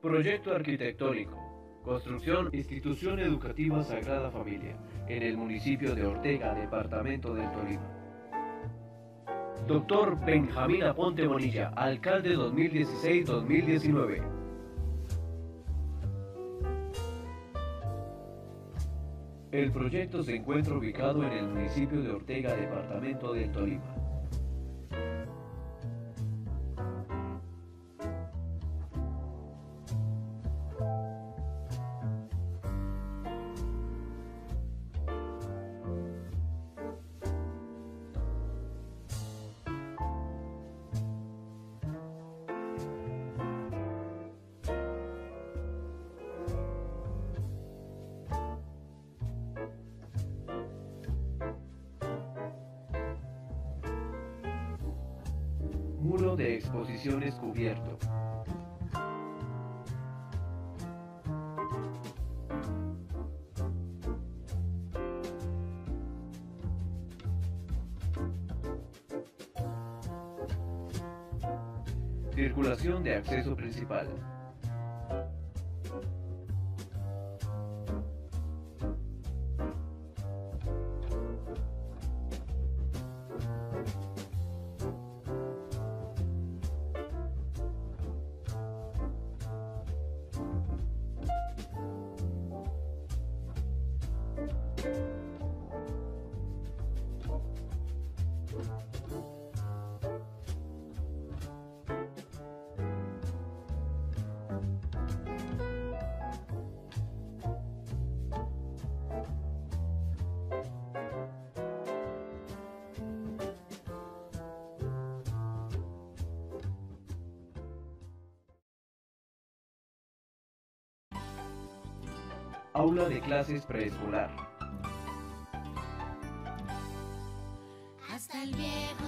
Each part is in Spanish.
Proyecto arquitectónico. Construcción Institución Educativa Sagrada Familia, en el municipio de Ortega, departamento del Tolima. Doctor Benjamín Aponte Bonilla, alcalde 2016-2019. El proyecto se encuentra ubicado en el municipio de Ortega, departamento del Tolima. Muro de Exposiciones cubierto. Circulación de acceso principal. Aula de clases preescolar. Hasta el viejo.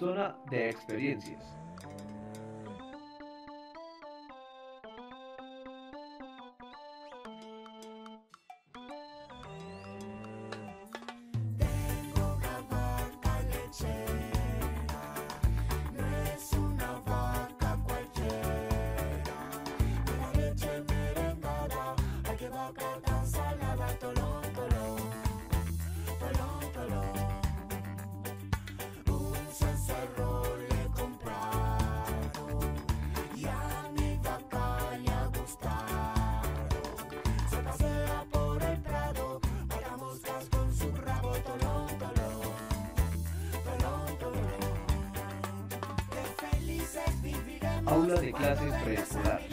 Zona de experiencias. Aula de clases preescolar.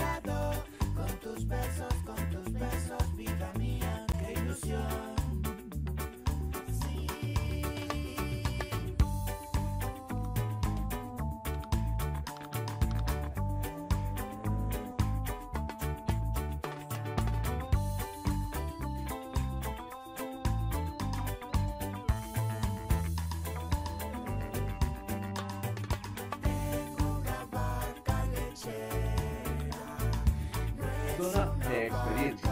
una experiencia.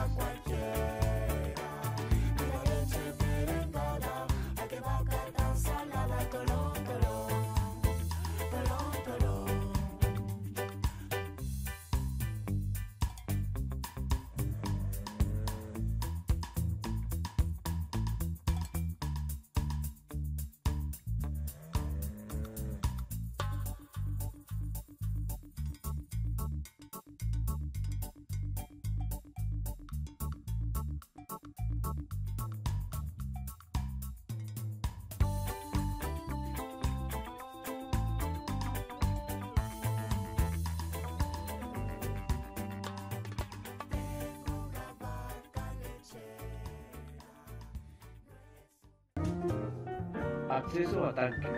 Acceso a tanques.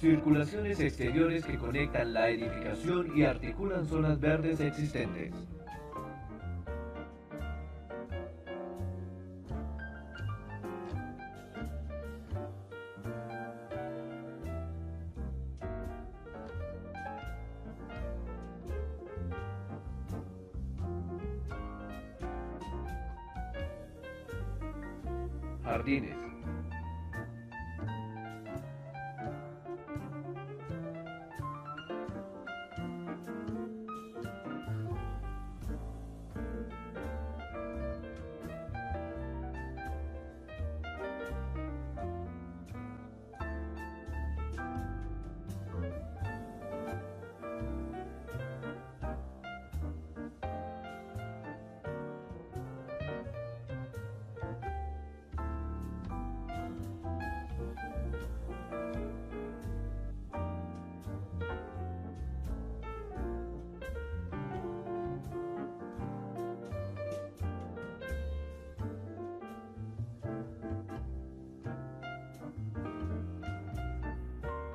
Circulaciones exteriores que conectan la edificación y articulan zonas verdes existentes. Jardines.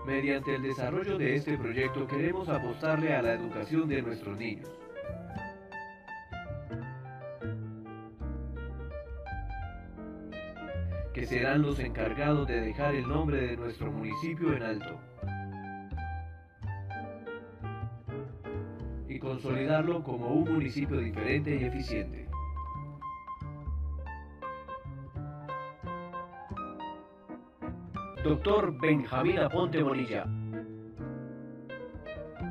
Mediante el desarrollo de este proyecto queremos apostarle a la educación de nuestros niños. que serán los encargados de dejar el nombre de nuestro municipio en alto y consolidarlo como un municipio diferente y eficiente. Doctor Benjamín Aponte Bonilla.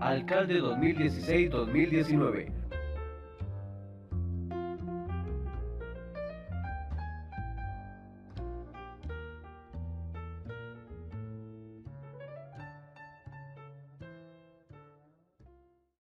Alcalde 2016-2019.